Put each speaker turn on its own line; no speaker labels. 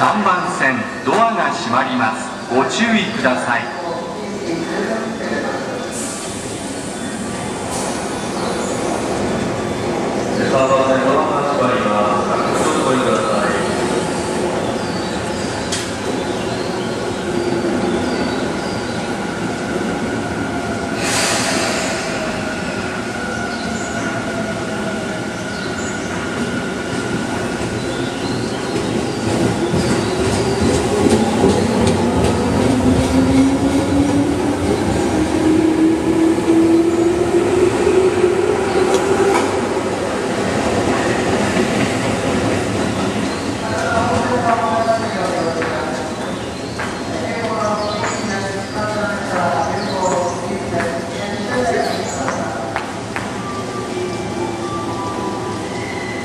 3
番線ドアが閉まります。ご注意ください。